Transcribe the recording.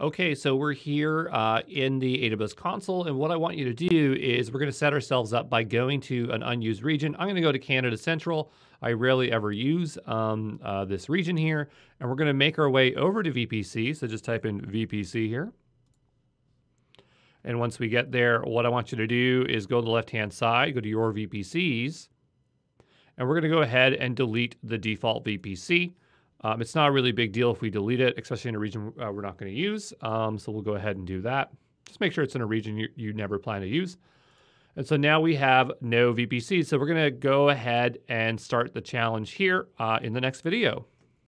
Okay, so we're here uh, in the AWS console, and what I want you to do is we're going to set ourselves up by going to an unused region. I'm going to go to Canada Central. I rarely ever use um, uh, this region here, and we're going to make our way over to VPC. So just type in VPC here. And once we get there, what I want you to do is go to the left-hand side, go to your VPCs, and we're going to go ahead and delete the default VPC. Um, it's not a really big deal if we delete it, especially in a region uh, we're not going to use. Um, so we'll go ahead and do that. Just make sure it's in a region you, you never plan to use. And so now we have no VPC. So we're going to go ahead and start the challenge here uh, in the next video.